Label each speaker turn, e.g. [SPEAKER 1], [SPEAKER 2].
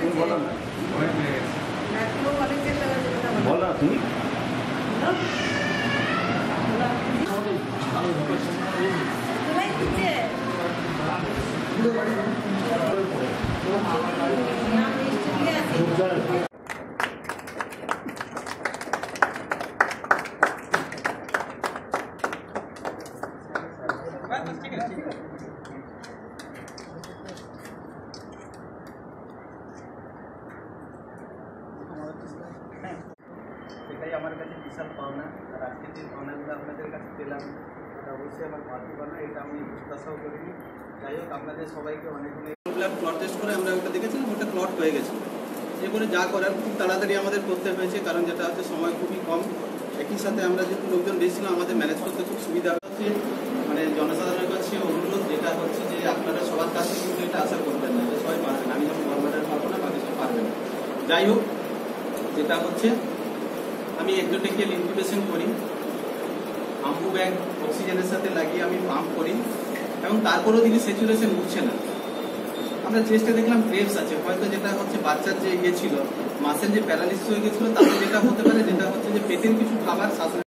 [SPEAKER 1] तुम्ही बोला আমার কাছে বিশাল পাওনা, আর আজকে যে পাওনাগুলো আপনাদের কাছে পেলাম, এটা অবশ্যই আমার পার্টি পাওনা, এটা আমি প্রত্যাশাও করিনি। যাই হোক, আপনাদের সবাইকে অনেক অনেক ক্লট টেস্ট করে আমরা ওটা দেখেছিলাম, ওটা ক্লট হয়ে গেছে। এরপরে যা করার, খুব তাড়াতাড়ি আমাদের করতে হয়েছে, কারণ যেটা হচ্ছে সময় খুবই কম। একই সাথে আমরা যেহেতু লোকজন বেশি ছিলাম, আমাদের ম্যানেজ করতে খুব সুবিধা হচ্ছে। মানে জনসাধারণের কাছে অনুরোধ, যেটা হচ্ছে যে আপনারা সবার কাছে কিন্তু এটা আশা করবেন না, যে সবাই পারবেন। আমি যখন গভর্নমেন্টের পারব না, বাকি সব পারবেন। যাই হোক, যেটা হচ্ছে আমি একজোটেকিয়াল ইনকিউবেশন করি। আম্বু ব্যাগ অক্সিজেনের সাথে লাগিয়ে আমি পাম্প করি এবং তারপরেও তিনি স্যাচুরেশন উঠছে না। আমরা চেষ্টা দেখলাম গ্রেভস আছে। হয়তো যেটা হচ্ছে বাচ্চার যে ইয়ে ছিল মাসের যে প্যারালিসিস হয়ে গেছিল, তাতে যেটা হতে পারে, যেটা হচ্ছে যে পেটের কিছু খাবার শ্বাস